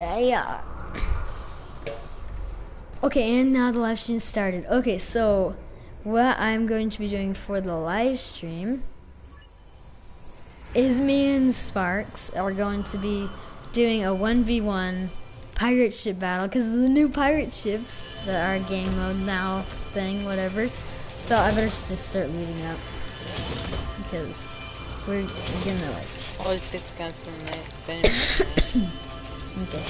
Yeah. Okay, and now the live stream started. Okay, so what I'm going to be doing for the live stream is me and Sparks are going to be doing a 1v1 pirate ship battle because the new pirate ships that are game mode now thing, whatever. So I better just start looting up because we're, we're gonna like. Always get the guns from the Okay.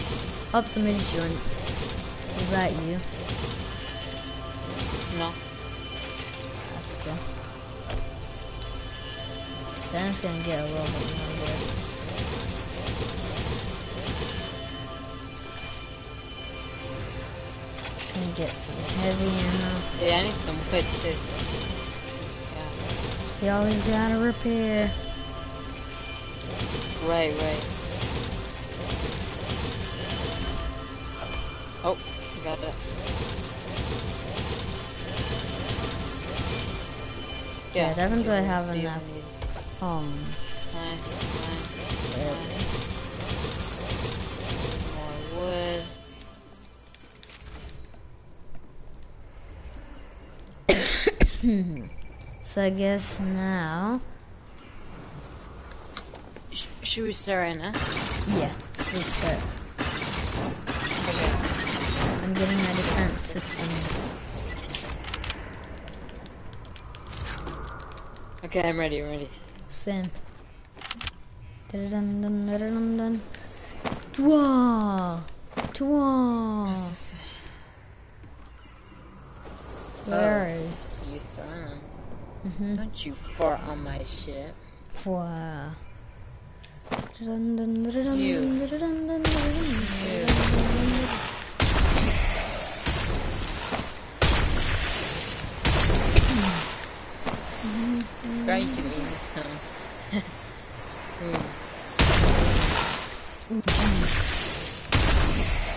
Somebody just joined. Is that you? No. That's good. Then it's gonna get a little bit more. Gonna get some heavy ammo. Yeah, I need some wood too. Yeah. You always gotta repair. Right, right. Oh, got it. Yeah, that means I have enough. Um, Nice, nice, uh, nice. More wood. so I guess now, Sh should we start right now? yeah, let's start. Okay. I'm getting my different systems. Okay, I'm ready, I'm ready. Same. Dun dun dun dun dun. Dwa, dwa. What's? Where are you? You throwing? Mhm. Don't you fart on my ship. Wow. Dun dun dun dun You.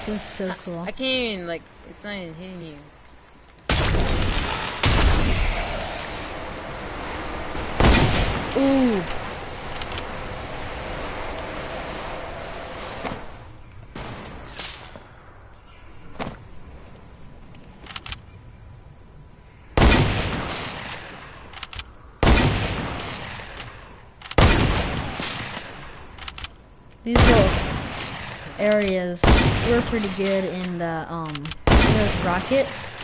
This is so cool. I can't even, like, it's not even hitting you. Ooh. These little areas were pretty good in the um those rockets.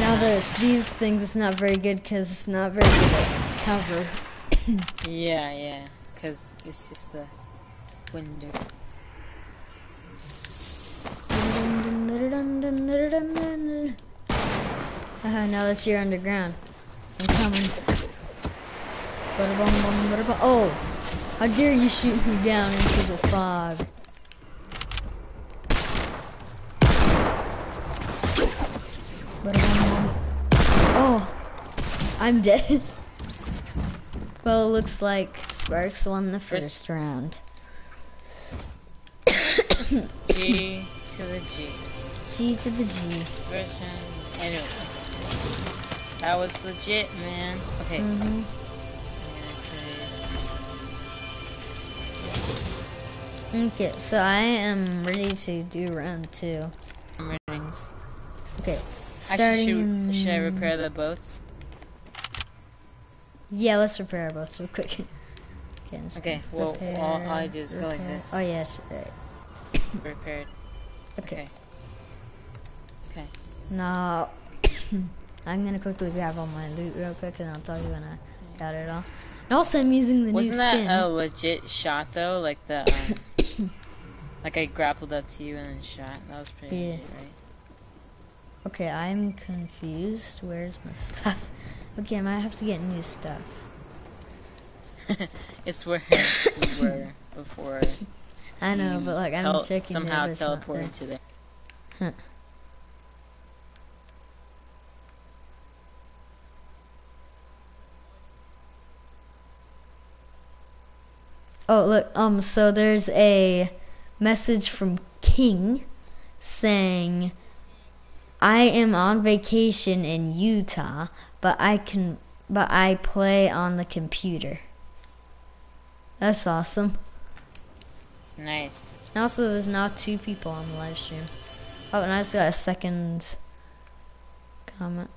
Now this these things it's not very good because it's not very good at cover. Yeah, yeah, because it's just a window. Uh, now that you're underground, I'm coming. Bada-bum, bum, bada-bum. Oh, how dare you shoot me down into the fog? Bada-bum, bum. Oh, I'm dead. well, it looks like Sparks won the First- round. G to the G. G to the G. Version. Anyway. That was legit, man. Okay. hmm Okay, so I am ready to do round two. I'm. Okay, Actually, starting. should, should I repair the boats? Yeah, let's repair our boats real quick. Okay, Okay, well, repair, all I do is go like this. Oh yes, right. Repaired. Okay. Okay. Now, I'm gonna quickly grab all my loot real quick, and I'll tell you when I got it all. And also, I'm using the new stuff. Wasn't that a legit shot though? Like the, um, like I grappled up to you and then shot. That was pretty Yeah. neat, right? Okay, I'm confused. Where's my stuff? Okay, I might have to get new stuff. it's where we were before. I know, but like I'm checking somehow teleported to there. Huh. Oh, look, um, so there's a message from King saying, I am on vacation in Utah, but I can, but I play on the computer. That's awesome. Nice. And also, there's now two people on the live stream. Oh, and I just got a second comment.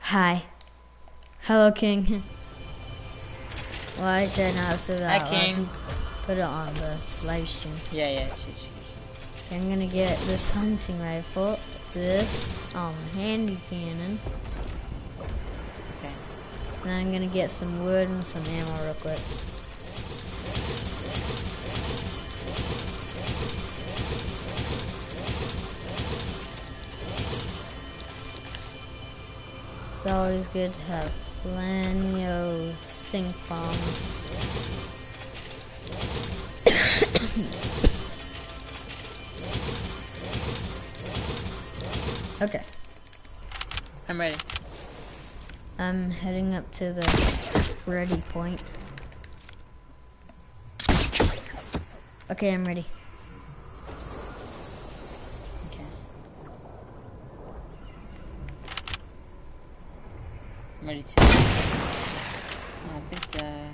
Hi. Hello, King. Why should I not say that? I can. Put it on the live stream. Yeah, yeah. I'm gonna get this hunting rifle, this um handy cannon, Okay. and then I'm gonna get some wood and some ammo real quick. It's always good to have plenty of stink bombs. Okay. I'm ready. I'm heading up to the ready point. Okay, I'm ready. Okay. I'm ready to. Uh, oh, think so.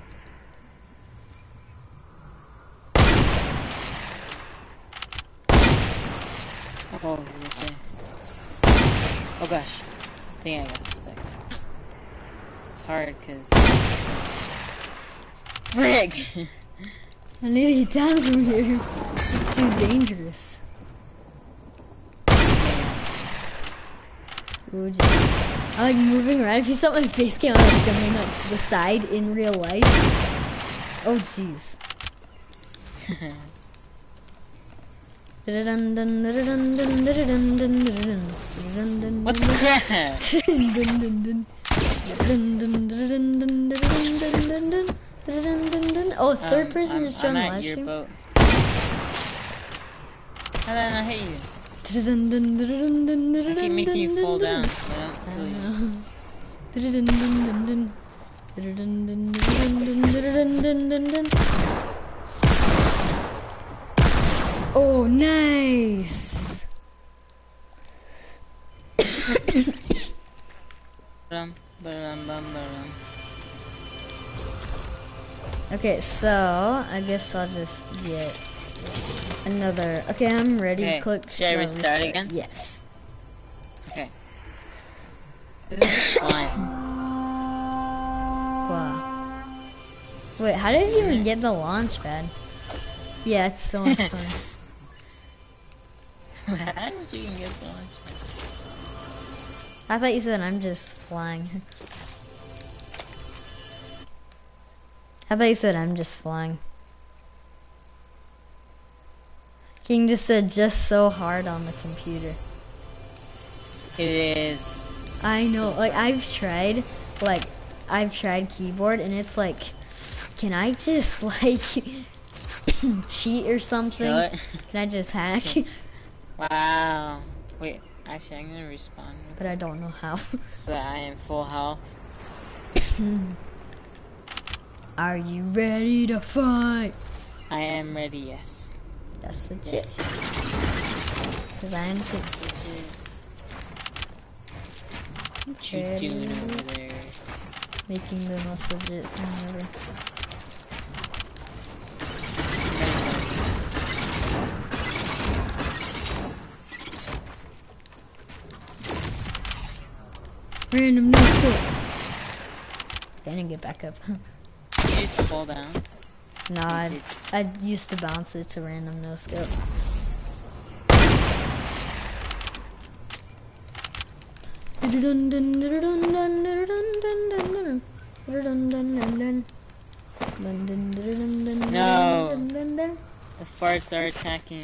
Oh, you're there. Oh gosh. I think I got second. It's hard because. Frick! I need to get down from here. It's too dangerous. Just- I like moving around. If you saw my face cam, I was jumping like to the side in real life. Oh jeez. what the crap? Oh, third Um, person I'm, just joined I'm the at live stream. boat. How did I not hit you? I keep making you fall down. but I don't kill you. Oh, nice. Okay, so I guess I'll just get another. Okay, I'm ready. Okay, Click. should I uh, restart again? Yes. Okay. This is fine. Wow. Wait, how did you even get the launch pad? Yeah, it's so much fun. How did you even get the launch? pad? I thought you said I'm just flying. I thought you said I'm just flying. King just said just so hard on the computer. It is. I know, like. I've tried, like I've tried keyboard and it's like, can I just like cheat or something? Can I just hack? Wow. Wait, actually, I'm gonna respond. but I don't know how. so that I am full health. Are you ready to fight? I am ready, yes. That's legit. Cause I am too. yes, yes. What you doing over there? Making the most legit thing ever. Random no scope. I didn't get back up. You used to fall down. No, I, I used to bounce it to random no scope. No. The farts are attacking.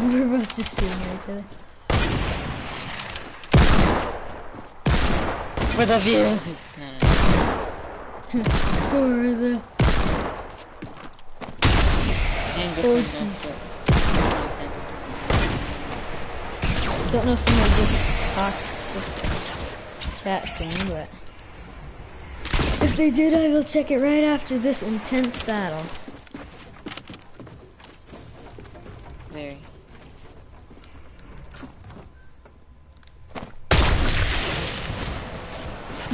We're both just at each other. For the views. For the Oh, jeez. don't know if someone just talks the chat thing, but If they did, I will check it right after this intense battle. Very.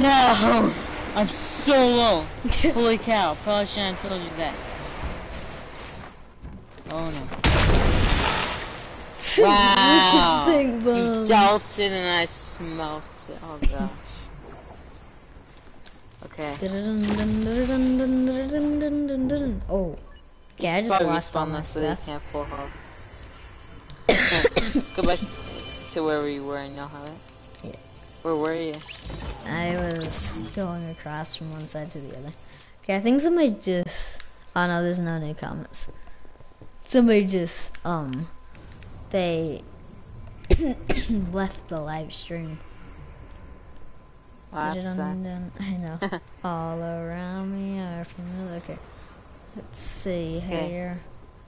No! I'm so low! Holy cow, probably shouldn't have told you that. Oh no. Wow! this thing You dealt it and I smelt it. Oh gosh. Okay. Oh. Okay, I just Probably lost all my so they can't full health. Okay, Let's go back to where we were and know how it. Where were you? I was going across from one side to the other. Okay, I think somebody just. Oh no, there's no new comments. Somebody just um, they left the live stream. Dun-dun-dun. I know. All around me are familiar. Okay, let's see Okay. here.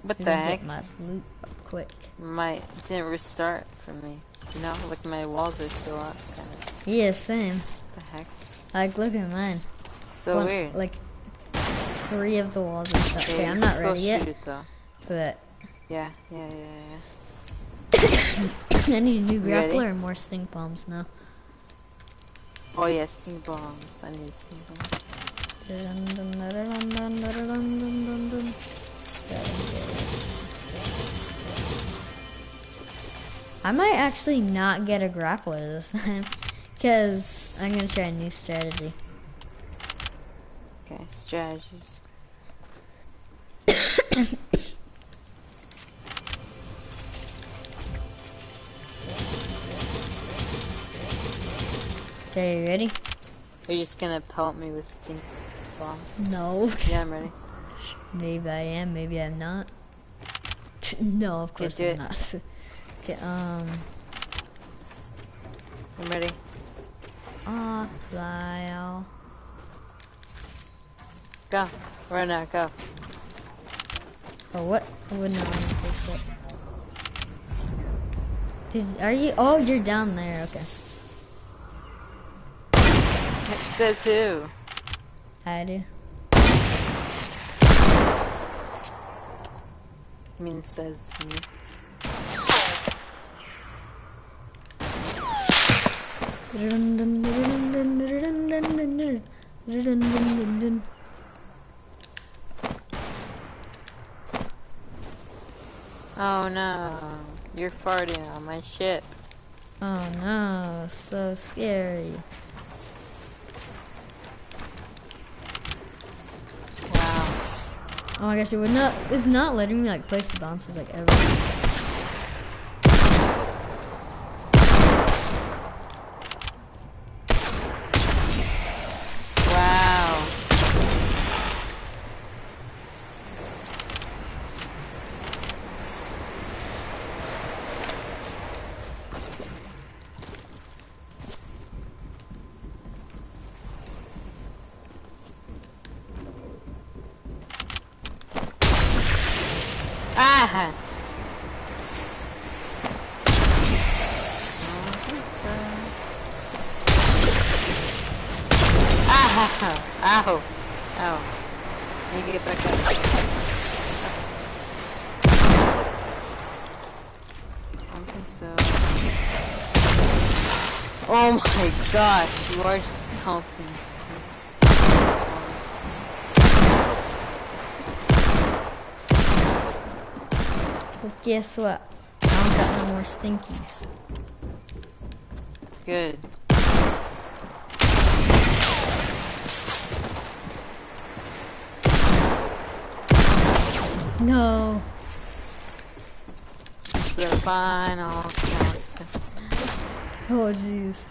What the heck? Get my loot quick. My didn't restart for me. You know, like my walls are still up. Yeah, same. The heck? Like, look at mine. It's so One- weird. Like, three of the walls are stuck. Okay, I'm not ready yet, it, but Yeah, yeah, yeah, yeah. I need a new grappler and more stink bombs now. Oh yeah, stink bombs. I need stink bombs. Dun, dun, dun, I might actually not get a grappler this time, because I'm gonna try a new strategy. Okay, strategies. Okay, you ready? Are you just gonna pelt me with steam bombs? No. Yeah, I'm ready. Maybe I am, maybe I'm not. no, of course I'm it. not. okay, um, I'm ready. ah, fly. Go. Run out, go. Oh, what? I wouldn't know when to place it. Did, are you? Oh, you're down there. Okay. It says who? I do. I mean, says me. Oh no. You're farting on my ship. Oh no, so scary. Wow. Oh my gosh, it would not. It's not letting me like place the bounces like ever. Oh, Au. Need to pra cá. up. Oh my gosh, you are just helping Well, guess what? I don't got no more stinkies. Good. No. The final. Oh jeez.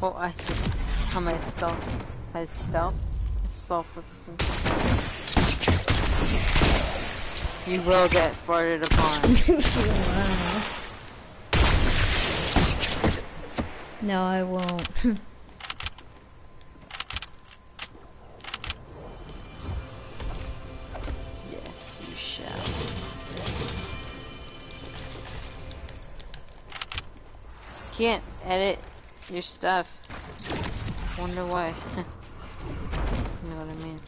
Oh, I should. How my stealth? My stealth? Stealth with. You will get farted upon. no, I won't. Can't edit your stuff. Wonder why. you know what I mean?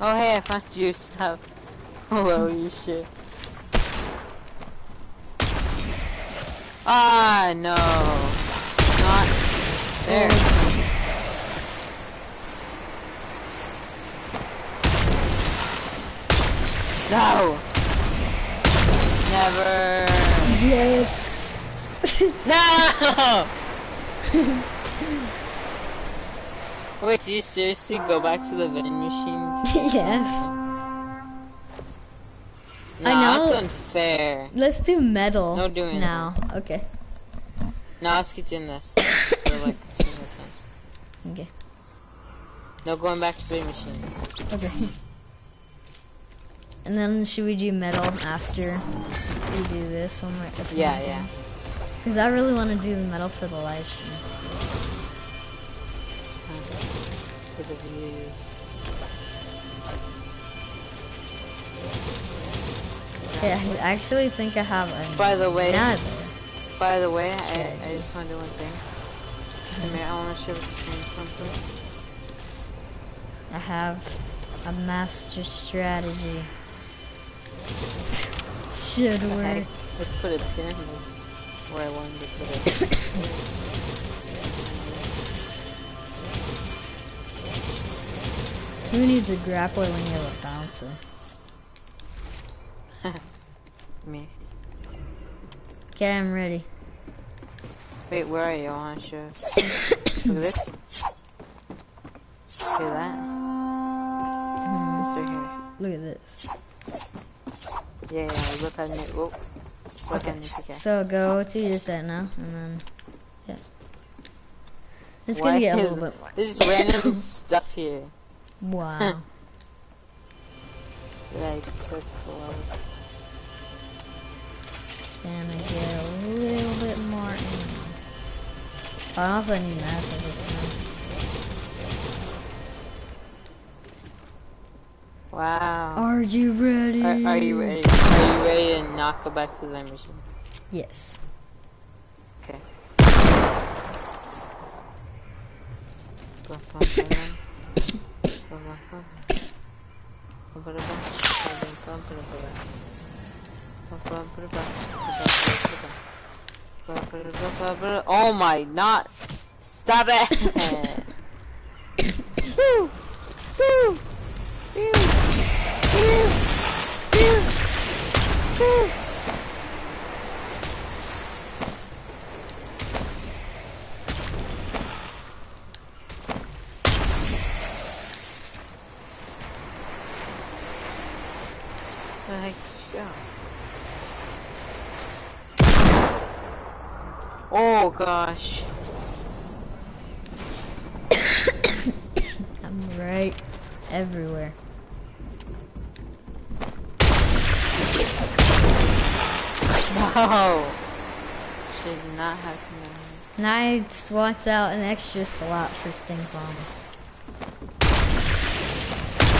Oh hey, I found your stuff. Hello, you shit. Ah, no. Not there. No. Never. Yes. No! Wait, do you seriously go back to the vending machine? yes. No, I know. that's unfair. Let's do metal No doing now. Okay. Now let's keep doing this for like a few more times. Okay. No going back to vending machines. Okay. And then should we do metal after we do this one more? Yeah, yeah. Because I really want to do the metal for the live stream. For the views. Yeah, I actually think I have a By the way, nether. by the way, I, I just want to do one thing. I mean, I want to show stream something. I have a master strategy. Should work. let's put it pyramid where I wanted to put it. Who needs a grappler when you have a bouncer? Me. Okay, I'm ready. Wait, where are you? I want to show. Look at this. See that? It's right here. Look at this. Yeah, yeah, look at me. Whoa. Look Okay, pickaxe. So go to your set now, and then yeah. It's gonna get a little bit more. This is random stuff here Wow. I took for. It's gonna get a little bit more. Oh, I also need mass Wow. Are you ready? Are, are you ready? Are you ready to not go back to the machines? Yes. Okay. Oh my, not. Stop it! Woo! Woo! Woo! Woo! Woo! the heck did you go? Oh gosh. I'm right everywhere. Whoa. Should not have known. And I swapped out an extra slot for stink bombs.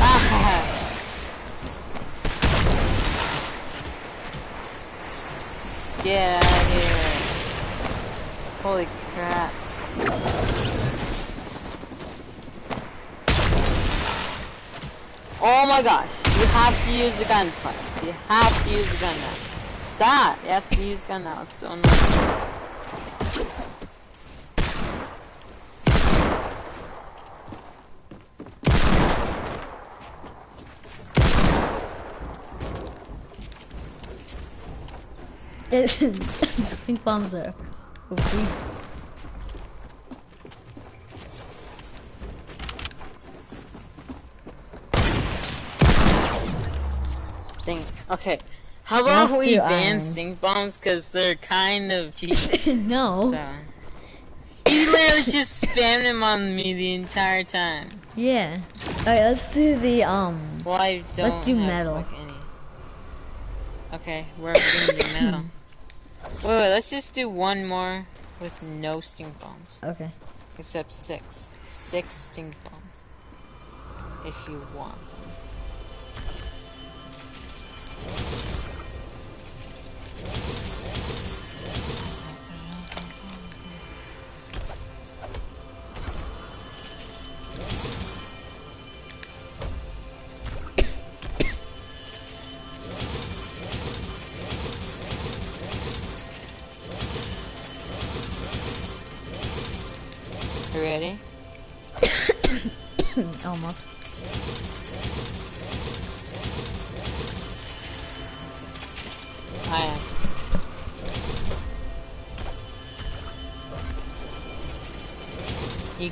Ah! Get out of here. Holy crap. Oh my gosh. You have to use the gun, first. You have to use the gun now. Stop. You have to use gun now. It's so annoying. stink bombs OP. Thing. Okay. How about Let's we ban iron. stink bombs because they're kind of cheap. no. so. He literally just spammed him on me the entire time. Yeah. Alright, let's do the um. Well, I don't Let's do metal. like, any. Okay, we're gonna do metal. Wait, wait, let's just do one more with no stink bombs. Okay. Except six. Six stink bombs. If you want them ready? Almost. I am.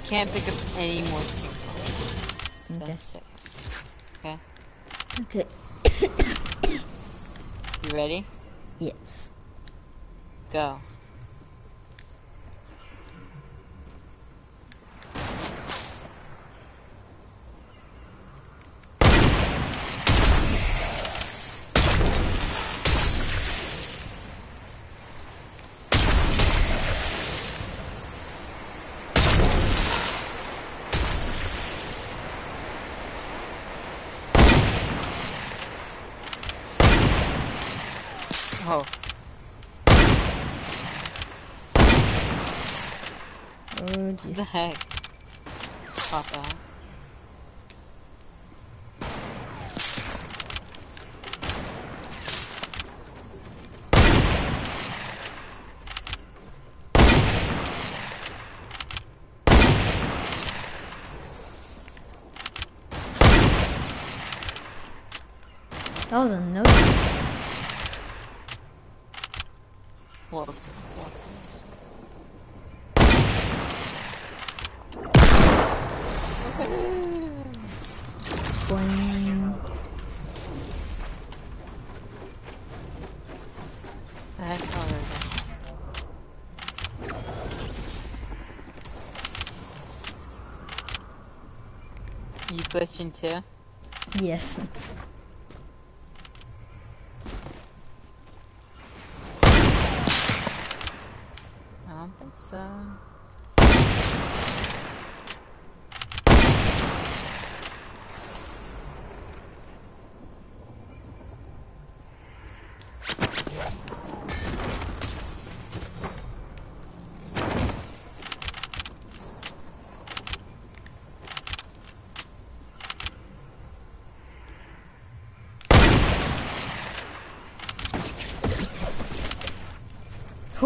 Can't pick up any more bombs Okay. six. Okay? Okay. You ready? Yes. Go. Oh, Oh what jeez. the heck? Just pop out. That was a no. Wilson. Wilson. Wilson. Boing. Heck are they? You glitching too? Yes. I don't think so.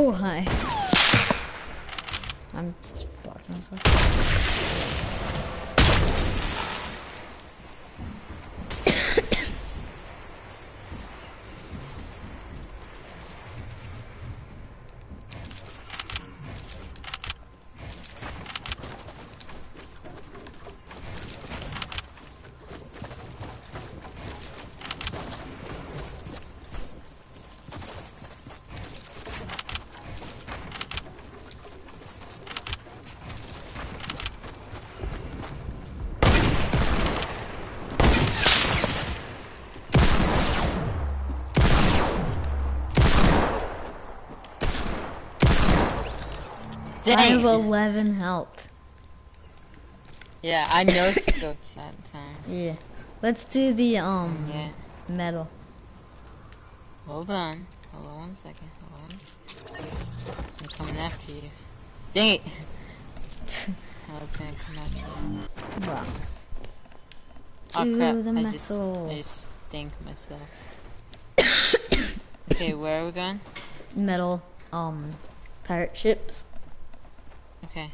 Oh hi. I'm just blocking myself. I Dang! have 11 health. Yeah, I know scopes that time. Yeah. Let's do the um Yeah. metal. Hold on. Hold on one second. Hold on. I'm coming after you. Dang it! I was gonna come after you. Wow. Oh To crap, the I just. I just stink myself. okay, where are we going? Metal um pirate ships. Okay.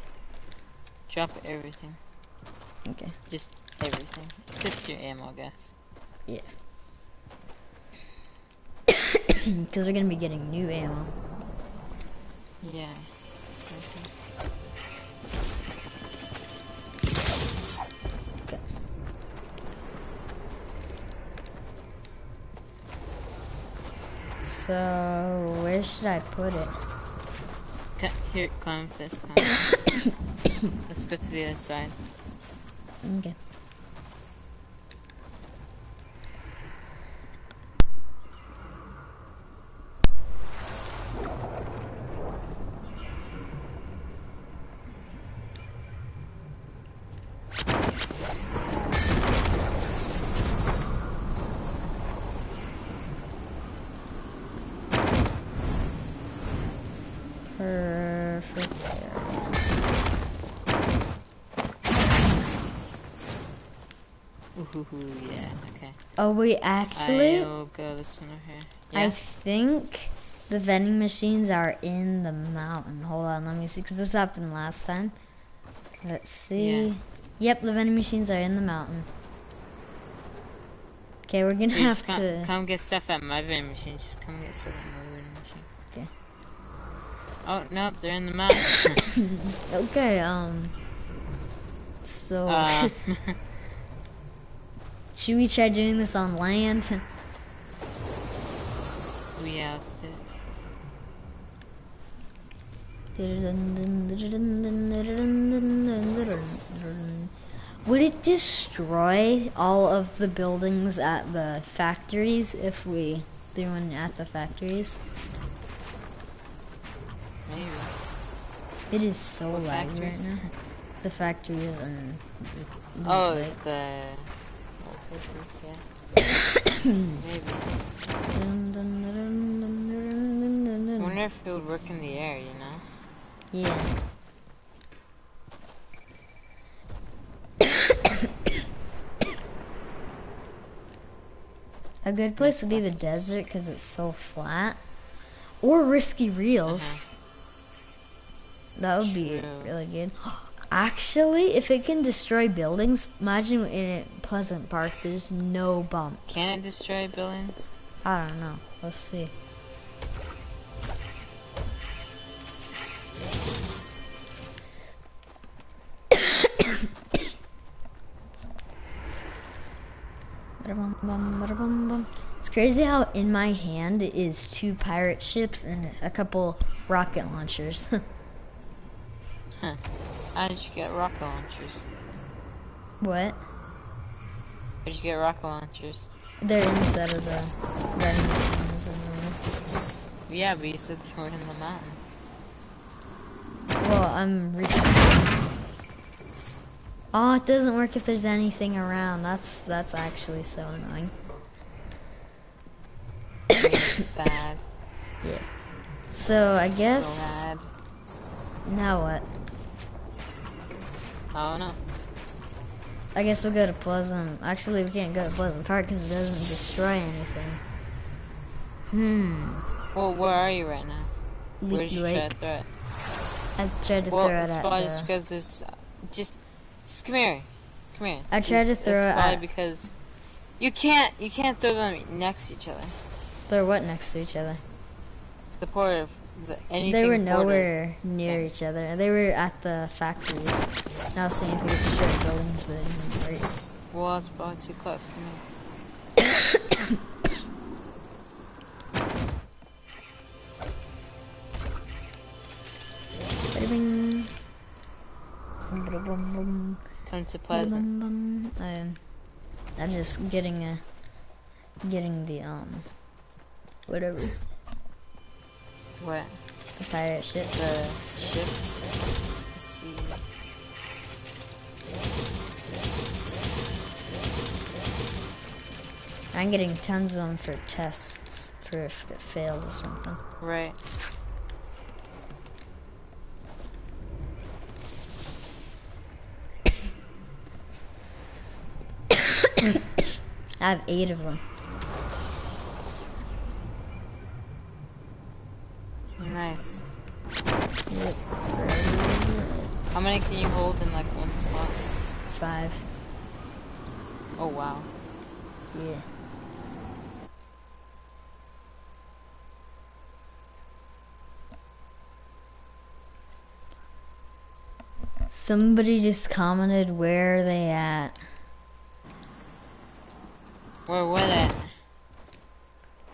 Drop everything. Okay. Just everything. Except your ammo, I guess. Yeah. Because we're gonna be getting new ammo. Yeah. Okay. So where should I put it? Here, come with this. Come. Let's go to the other side. Okay. Perfect. Ooh, yeah, okay. Oh wait, actually, I'll go this one over. I think the vending machines are in the mountain. Hold on, let me see, because this happened last time. Let's see. Yep, the vending machines are in the mountain. Okay, we're gonna have come, to. come get stuff at my vending machine. Just come get stuff at my vending machine. Okay. Oh nope, they're in the mountain. Okay, um. So, uh, should we try doing this on land? we asked it. Would it destroy all of the buildings at the factories if we threw one at the factories? Maybe. It is so What laggy right now. The factories and Oh, like- the places, yeah. Maybe. I wonder if it would work in the air, you know? Yeah. A good place would be the desert because it's so flat. Or risky reels. Uh-huh. That would be really good. Actually, if it can destroy buildings, imagine in Pleasant Park there's no bumps. Can it destroy buildings? I don't know. Let's see. Ba-da-bum, bum, ba-da-bum, bum. It's crazy how in my hand is two pirate ships and a couple rocket launchers. How did you get rocket launchers? what? Where'd you get rocket launchers? They're inside of the vending machines the Yeah, but you said they were in the mountain. Well, I'm researching. Oh, it doesn't work if there's anything around. That's that's actually so annoying. I sad. So I So guess sad. now what? I don't know. I guess we'll go to Pleasant. Actually, we can't go to Pleasant Park because it doesn't destroy anything. Hmm. Well, where are you right now? Where did Leaky you Lake. try to throw it? I tried to Well, throw it it's at probably just because there's just just come here, come here. I tried to throw it's it probably at- because you can't you can't throw them next to each other. They're what next to each other? The port of. They were nowhere near each other. They were at the factories. And I was seeing if we could destroy buildings, but it didn't work. Well, it's probably too close. Come here. Bing. Bum, bum, bum. Come to Pleasant. Um, I'm just getting a, getting the um, whatever, What? the pirate ship. The ship. Let's see. I'm getting tons of them for tests for if it fails or something. Right. I have eight of them. Yep. How many can you hold in like one slot? Five. Oh wow. Yeah. Somebody just commented where are they at. Where were they?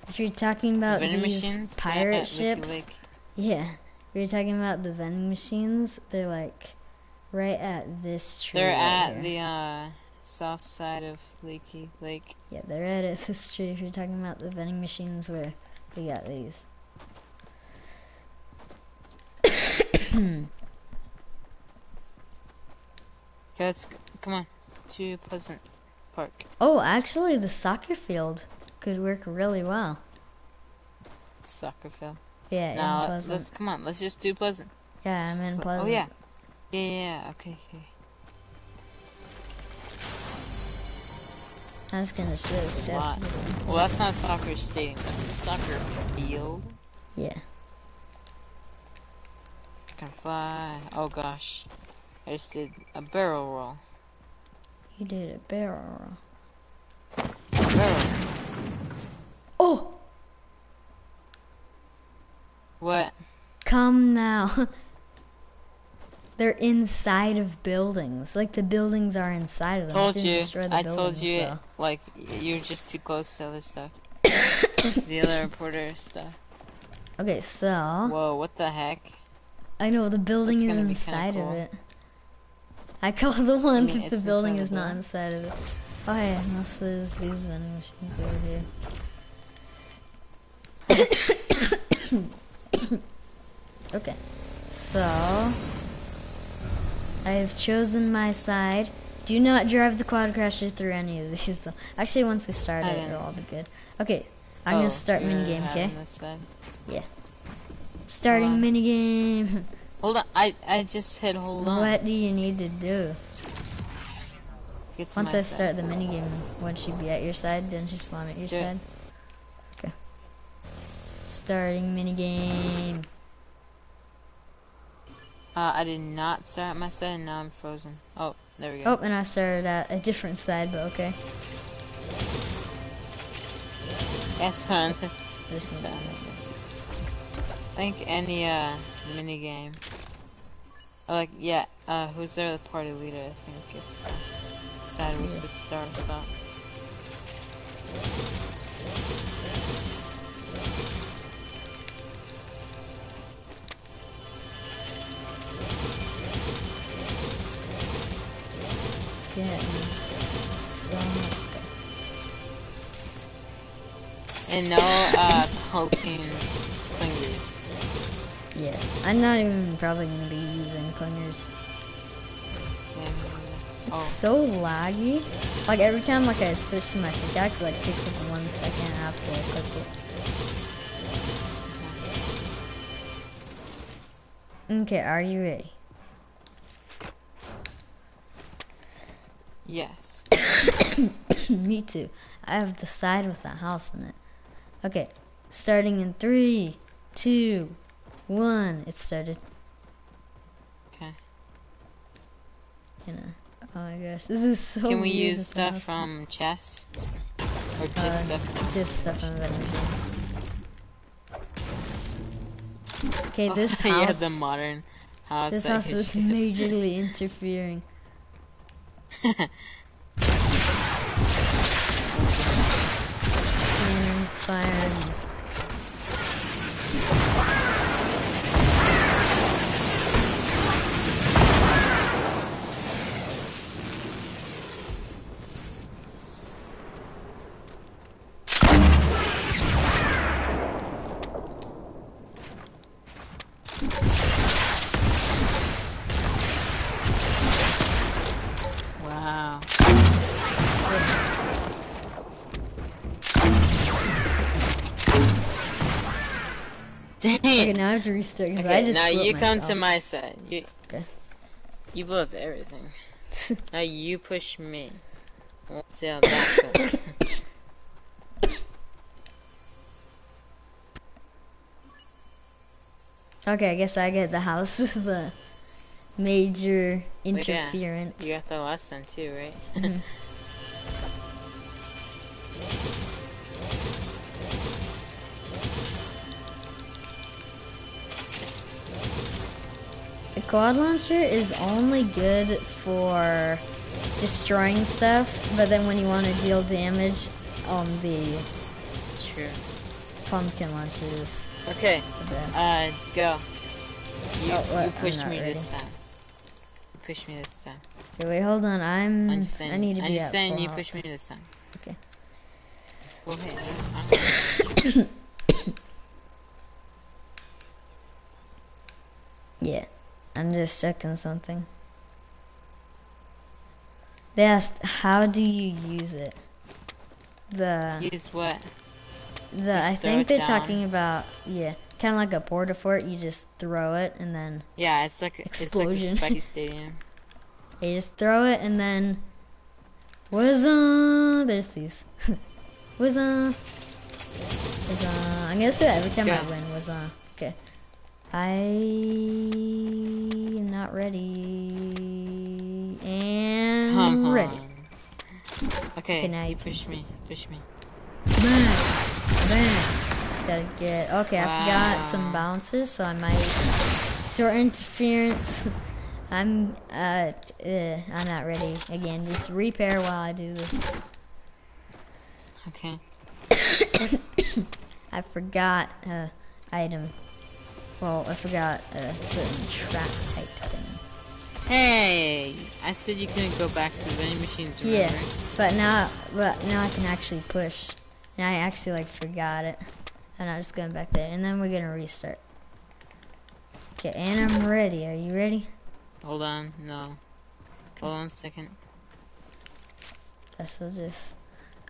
If you're talking about these machines? Pirate ships, Lake. Yeah. If you're talking about the vending machines, they're like right at this tree. They're right at here. the uh, south side of Leaky Lake. Yeah, they're right at this tree. If you're talking about the vending machines where we got these. Okay, let's come on to Pleasant Park. Oh, actually, the soccer field could work really well. Soccer field. Yeah, in Now Pleasant. let's come on. Let's just do Pleasant. Yeah, I'm in Oh Pleasant. yeah. Yeah, yeah, yeah. Okay, okay. I'm just gonna switch. this chest. Lot. for this. Well, that's not soccer stadium. That's a soccer field. Yeah. I Can fly. Oh gosh. I just did a barrel roll. You did a barrel roll. Barrel. Oh, What? come now. They're inside of buildings. Like the buildings are inside of them. Told you. I told you. so- Like you're just too close to other stuff. the other reporter stuff. Okay, so Whoa! What the heck? I know the building That's is gonna be kinda inside cool. of it. I call the one mean, that the building is not inside of it. Oh yeah, unless there's these vending machines over here. okay, so I have chosen my side. Do not drive the quad crasher through any of these. Though. Actually, once we start it, it'll all be good. Okay, I'm Oh, gonna start you're minigame. Okay, Yeah. starting on. minigame. Hold on. I I just hit hold on. What do you need to do? Get to Once I side. start the minigame, won't she be at your side? Don't you spawn at your Do side? Okay. Starting minigame. Uh, I did not start my side, and now I'm frozen. Oh, there we go. Oh, and I started at a different side, but okay. That's fun. There's So, some- I think any uh mini game. Or like yeah, uh who's there the party leader? I think it's uh, decided with Yeah. the star stop. And no uh clingers. Yeah, I'm not even probably gonna be using clingers. Yeah, me. It's Oh, so laggy. Like every time like I switch to my pickaxe, like takes like one second after I click it. Okay, are you ready? yes. Me too. I have the side with that house in it. Okay, starting in three, two, one. It started. Okay. You know. Oh my gosh, this is so. Can we use stuff house. from chess? Or just Uh, stuff? Just stuff vending machines. Okay, Oh, this yeah, house. the modern house. this house is majorly interfering. Cannons Dang. Okay, now I have to restart because I Okay, just. now you come to my side. You, Okay. you blow up everything. Now you push me. We'll see how that goes. Okay, I guess I get the house with the major Wait, yeah. interference. you got the last one too, right? Mhm. The quad launcher is only good for destroying stuff, but then when you want to deal damage, um, the True. pumpkin launcher is Okay, uh, go. You, Oh, you I'm push me ready. this time. You push me this time. okay, wait, hold on. I'm. I'm just saying. I need to I'm be just saying you health. push me this time. Okay. Well, hey, Yeah, I'm just checking something. They asked, "How do you use it?" The use what? the I just throw think they're down. talking about yeah, kind of like a porta fort. You just throw it and then Yeah, it's like Explosion. it's like a stadium. you just throw it and then whizzah. There's these. Whizzah. I'm gonna say that every time I win. Whizzah. Okay. I am not ready. Come ready. on. Okay, Okay, now you push me, push me. Bam. Bam. Just gotta get. Okay, I forgot some bouncers, so I might short interference. I'm uh, uh I'm not ready again. Just repair while I do this. Okay. I forgot uh item. Well, I forgot a certain trap type thing. Hey, I said you couldn't go back to the vending machines. Yeah, but now, but now I can actually push. Now I actually like forgot it. And I'm just going back there, and then we're gonna restart. Okay, and I'm ready. Are you ready? Hold on, no. Hold on a second. Guess I'll just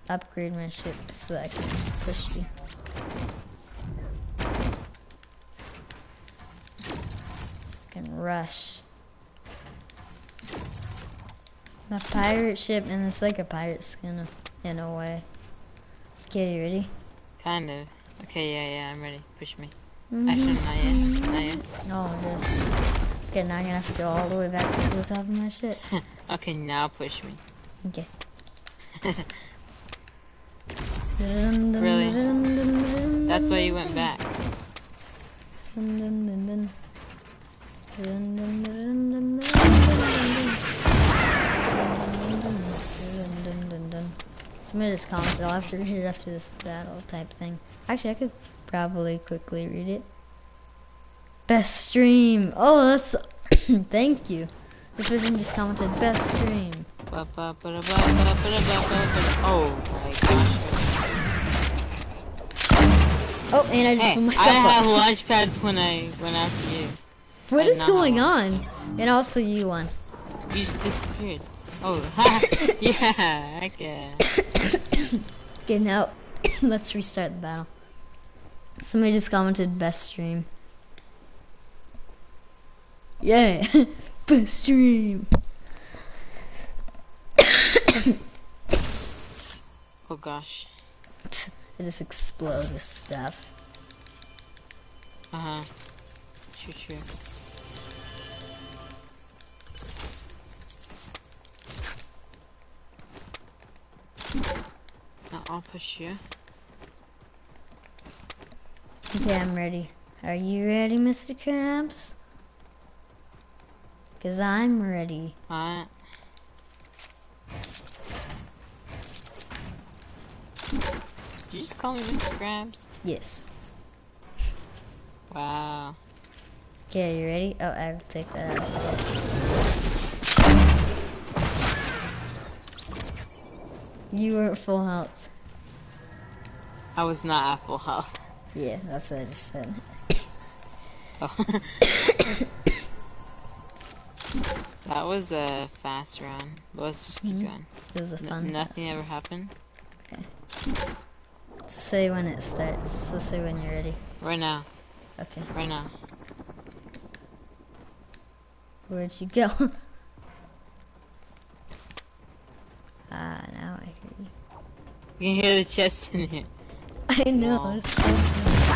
upgrade my ship so that I can push you. Can rush. My pirate ship, and it's like a pirate skin in a way. Okay, you ready? Kind of. Okay, yeah, yeah, I'm ready. Push me. Mhm. Actually, not yet. Not yet. Oh. Okay, now I'm gonna have to go all the way back to the top of my ship. Okay, now push me. Okay. Really? That's why you went back. Somebody just commented, I'll have to read it after this battle type thing. Actually, I could probably quickly read it. Best stream. Oh, that's. Thank you. This person just commented, best stream. Oh my gosh. Oh, and I just Hey, put I myself have up. launch pads when I went after you. What is going on? And also you won. You just disappeared. Oh, ha! yeah, I guess. Okay, now let's restart the battle. Somebody just commented best stream. Yeah, best stream. Oh gosh. It just explodes with stuff. Uh huh. True, true. Now I'll push you. Okay, I'm ready. Are you ready, Mr. Krabs? Cause I'm ready. Alright. Did you just call me Mr. Krabs? Yes. Wow. Okay, are you ready? Oh, I'll take that as You were at full health. I was not at full health. Yeah, that's what I just said. Oh. that was a fast run. Let's just keep Mhm. going. It was a N- fun. nothing ever happened. Okay. Say when it starts. So say when you're ready. Right now. Okay. Right now. Where'd you go? ah, now I hear you. You can hear the chest in here. I know. It's so funny.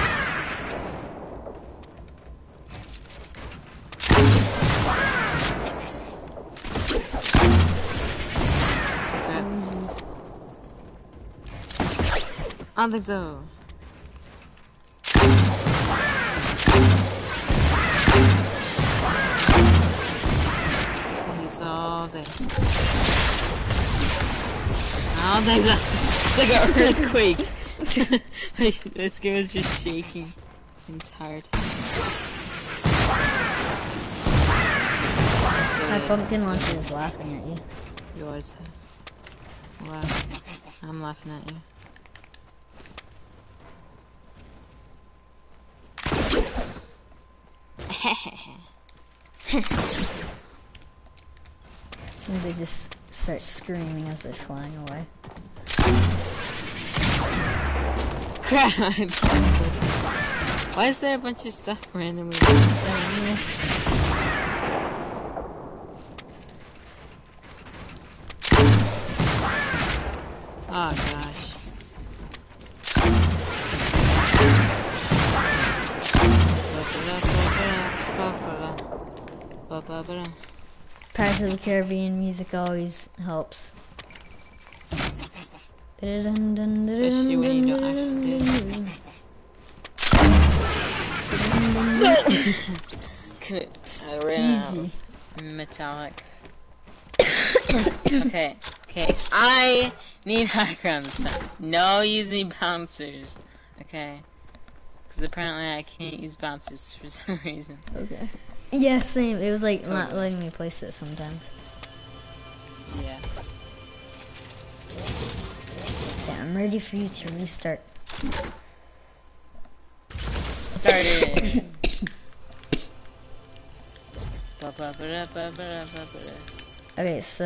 Okay. Roses. I don't think so. He's all day. I don't think so. It's like an earthquake. this girl is just shaking the entire time. My pumpkin launcher is laughing at you. You always have. Wow. I'm laughing at you. And they just start screaming as they're flying away. Why is there a bunch of stuff randomly? Oh gosh. Pirates of the Caribbean music always helps. Especially when you don't actually Couldn't- I ran out GG. metallic. okay, okay. I need high ground this time. No using bouncers. Okay. Because apparently I can't use bouncers for some reason. Okay. Yeah, same. It was like not oh. letting me place it sometimes. Yeah. I'm ready for you to restart. Started. Okay, so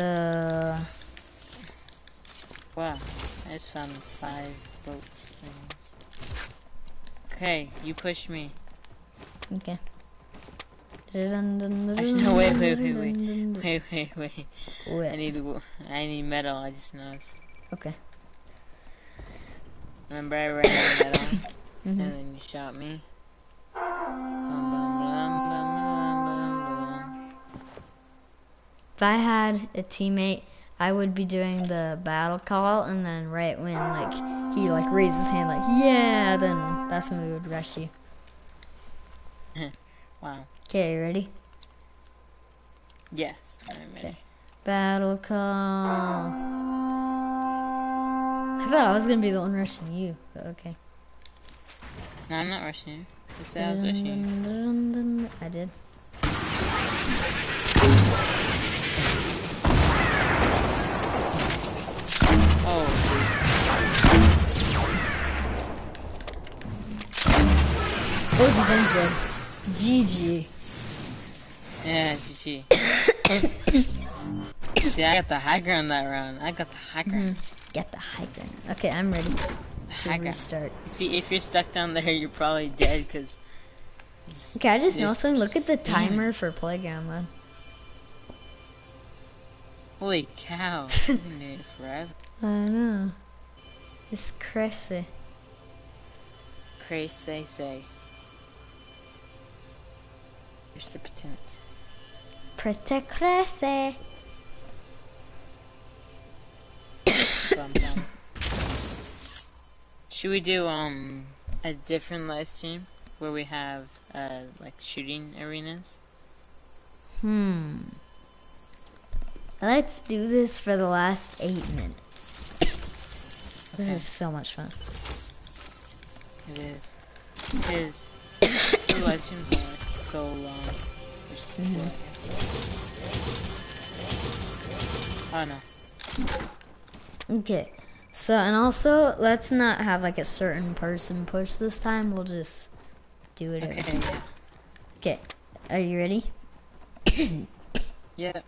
Wow, I just found five boats things. Okay, you push me. okay. Actually, no, wait, wait, wait, wait. Wait, wait, wait. I need I need metal. I just noticed. Okay. Remember I ran out of metal, hmm and then you shot me. If I had a teammate, I would be doing the battle call, and then right when like he like raises his hand, like yeah, then that's when we would rush you. Wow. Okay, you ready? Yes. I'm ready. Okay. Battle call. I thought I was gonna be the one rushing you, but okay. No, I'm not rushing you. You said I was rushing you. I did. Oh, Oh, geez, I'm dead. GG. yeah, GG. See, I got the high ground that round. I got the high mm-hmm. ground. Get the high ground. Okay, I'm ready to ground. restart. See, if you're stuck down there, you're probably dead because. Okay, I just something. Look at the timer for playground mode. Holy cow! I've been doing it forever. I know. It's crazy. Crazy say. Precipitant. Pretty crazy. Bum. Should we do um a different live stream where we have uh like shooting arenas? Hmm. Let's do this for the last eight minutes. This Okay. is so much fun. It is. It is. the live streams are so long. They're just. I guess. Oh no. Okay. So, and also, let's not have like a certain person push this time. We'll just do it. Okay, Okay. yeah. Okay. Are you ready? Yeah.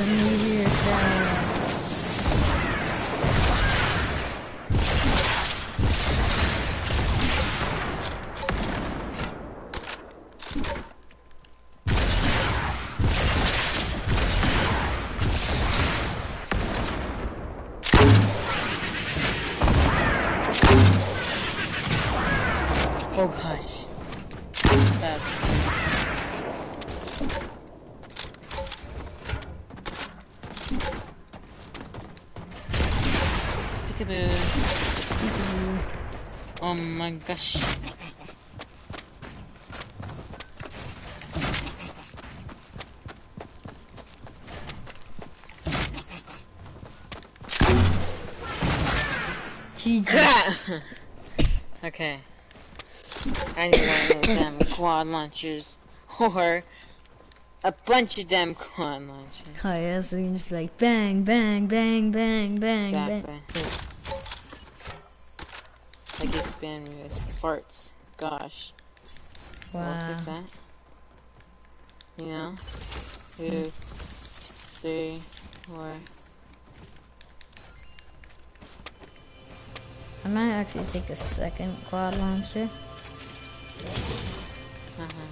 It's a meteor shower. Gosh. GG. okay. I need one of those damn quad launchers. Or a bunch of damn quad launchers. Oh yeah, so you can just be like bang, bang, bang, bang, bang, bang. Exactly. Like spam me with farts. Gosh. Wow. I'll take that. You know? Two, three, four. I might actually take a second quad launcher. Uh-huh.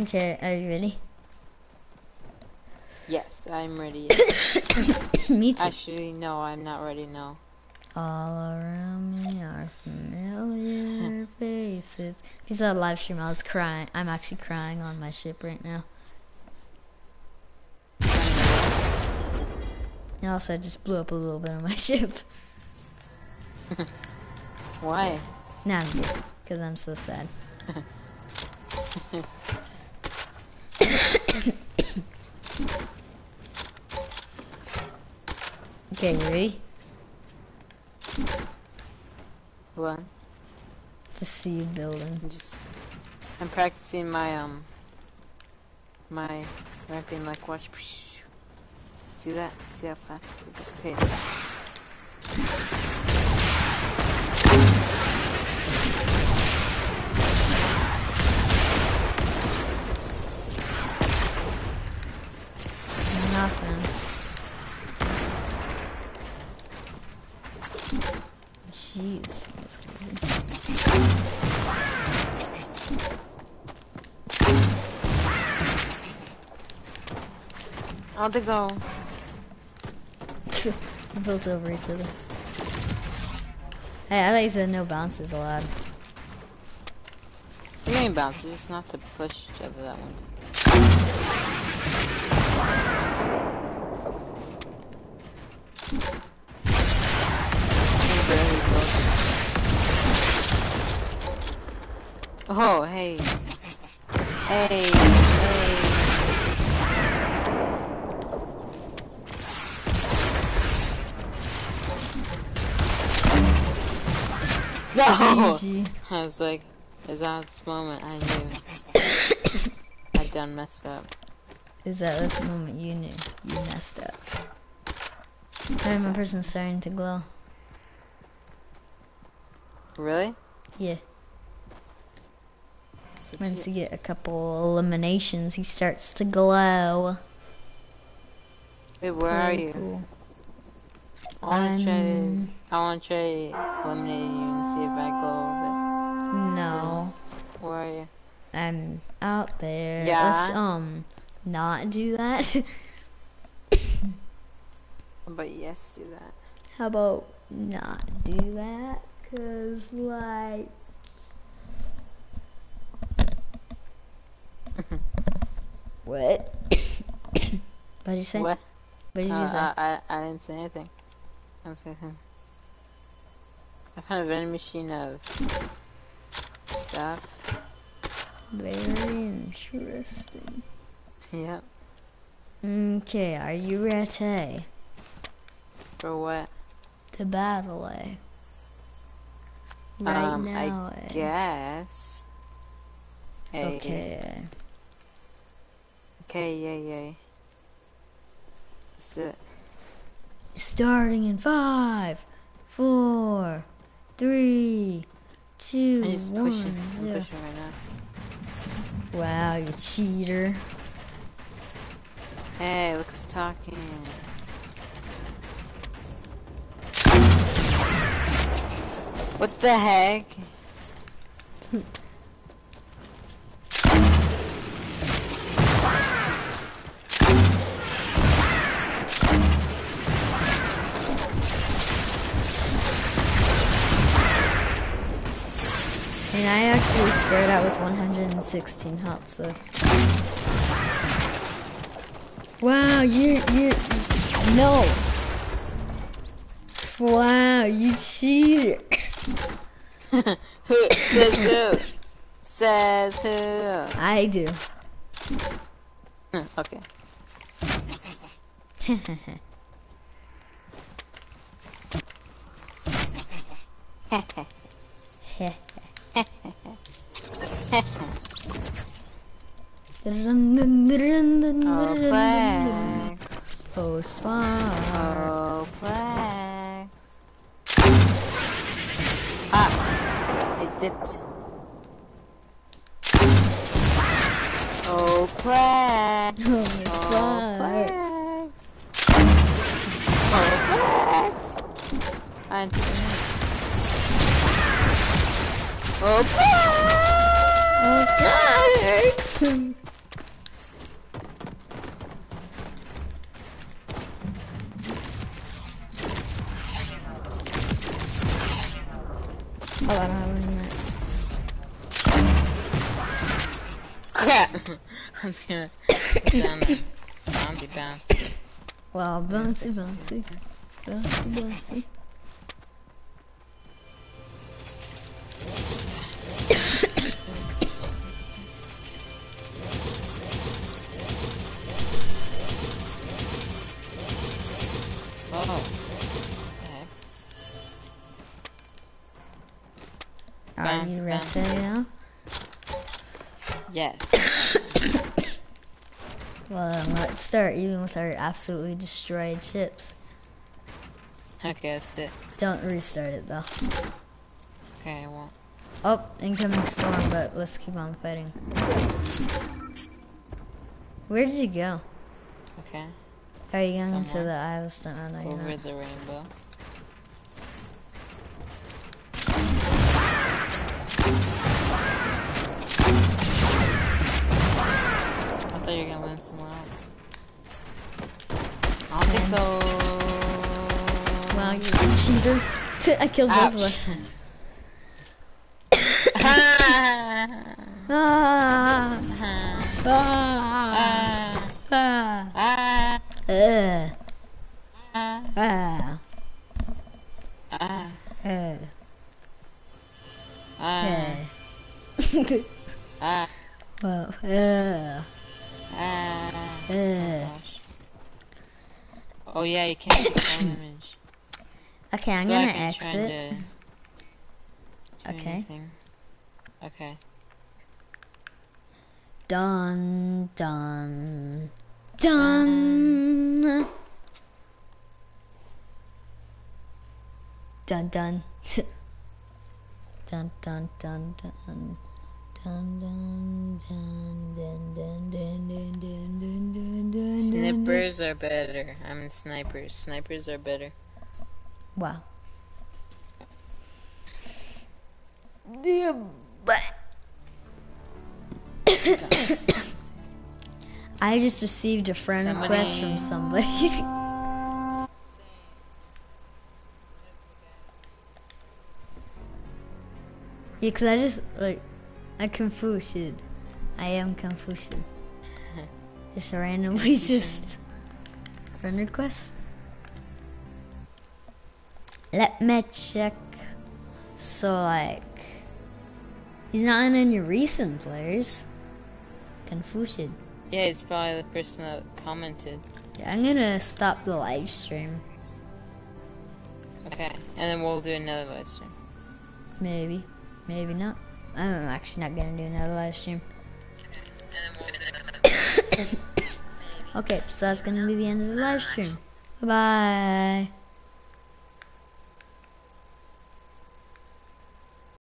Okay, are you ready? Yes, I'm ready. Me too. Actually, no, I'm not ready. No. All around me are familiar faces. If you saw the live stream, I was crying. I'm actually crying on my ship right now. And also, I just blew up a little bit on my ship. Why? I'm good, because I'm so sad. Ready? What? To see you building. I'm just. I'm practicing my um. My rapping like watch. See that? See how fast? it goes? Okay. Nothing. Jeez, that's crazy. I don't think so. Built over each other. Hey, I thought you said no bounces allowed. We're getting bounces, just not to push each other that one. Oh, hey. Hey, hey. Oh. No! GG. I was like, it was at this moment I knew I done messed up. Is that this moment you knew you messed up? Hey, my person's starting to glow. Really? Yeah. Once you get a couple eliminations, he starts to glow. Wait, where are you? cool. I wanna try. I'm- wanna try eliminating you and see if I glow a bit. No. Where are you? I'm out there. Yeah? Let's um not do that. But yes, do that. How about not do that? Cause like. what? What'd you say? What? What did you Uh, say? I, I, I didn't say anything. I didn't say anything. I found a vending machine of stuff. Very interesting. Yep. Okay, are you ready For what? to battle A? Right um, now, I eh? guess. Hey. Okay. Okay, yay, yay. Let's do it. Starting in five, four, three, two, I'm just one, pushing. I'm pushing right now. Wow, you cheater. Hey, look who's talking. What the heck? And I actually started out with 116 health, so. Wow, you, you, no. Wow, you cheater. who says who? Says who? I do. Okay. Oh, flex. Oh, smart. Oh, flex. Ah, it dipped. Oh, flex. Oh, Oh, flex. Oh, flex. And Oh, please! Oh, thanks! Hold on, I'm next. Crap! I was gonna down zombie bouncy. Well, bouncy, bouncy, bouncy, bouncy. With our absolutely destroyed ships. Okay, that's it. Don't restart it though. Okay, I won't. Oh, incoming storm, but let's keep on fighting. Where did you go? Okay. Are you going to the of Storm? Oh, no, Over the rainbow. I thought you were gonna land somewhere else. I don't think so. Wow, you're a cheater. I killed both of us. Ah. Ah, Ah. ah, Ah. ah, Ah. uh, Ah. ah, Ah. Ah. Well, uh, uh. Oh yeah, you can't get full image. Okay, I'm So gonna exit. to do Okay. anything. Okay. Dun dun dun. Dun dun. dun dun dun dun. Snipers are better. I mean snipers. Snipers are better. Wow. I just received a friend request from somebody. yeah, cause I just like I Confucius. I am Confucius. Just randomly just friend request. Let me check. So like he's not in any recent players. Confucius. Yeah, it's probably the person that commented. Yeah, I'm gonna stop the live stream. Okay, and then we'll do another live stream. Maybe. Maybe not. I'm actually not gonna do another live stream. Okay, so that's gonna be the end of the live stream. Bye bye.